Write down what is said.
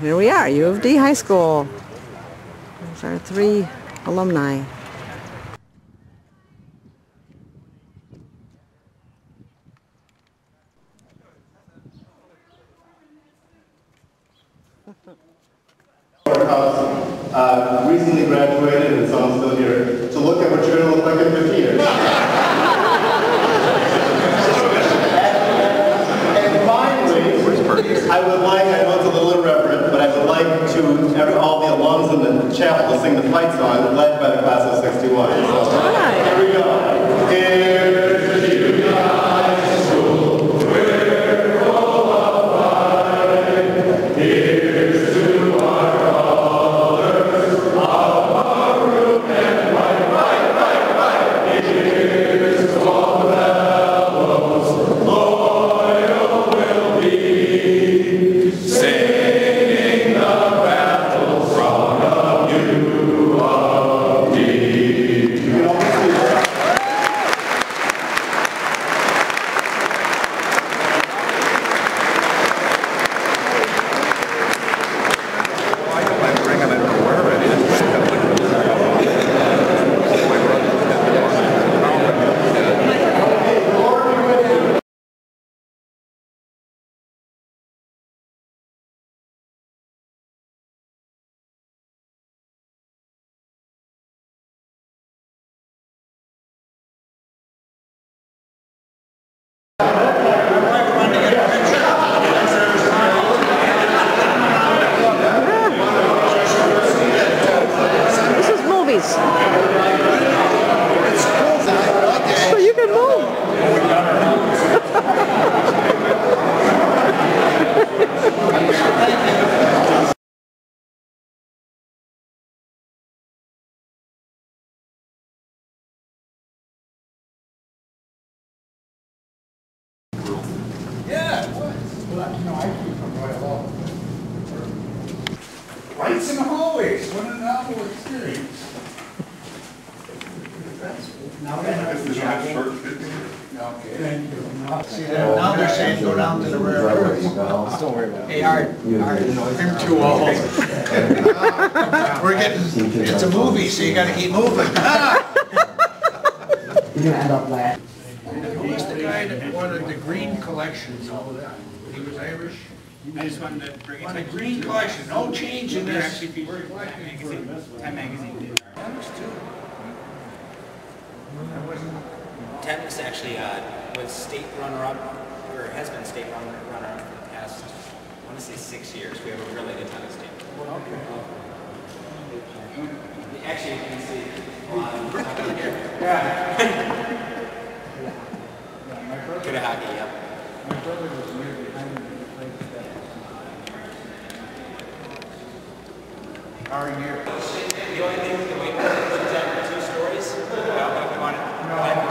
Here we are, U of D High School. There's our three alumni. uh, recently graduated and so I'm still here to look at what you're going to look like in 50 years. and finally, I would like, This Lights in the hallways, what a novel experience. Now they have Okay. See that, now they're saying go down to the railroad. Don't worry about it. Hey, Art, Art, I'm too old. We're getting, it's a movie, so you gotta keep moving. You're gonna end up laughing. He's the guy that wanted the green collection, and all that. He was Irish. I just wanted to bring it On to the green collection, no change in They're this. actually featured in Time Magazine. Time Magazine did. Time is actually, uh, was state runner-up, or has been state runner- runner-up for the past, I want to say six years. We have a really good tennis team. Actually, you can see on top of here. Good at hockey, yep. Our year. The only thing, it's done two stories, well, if you want it, climb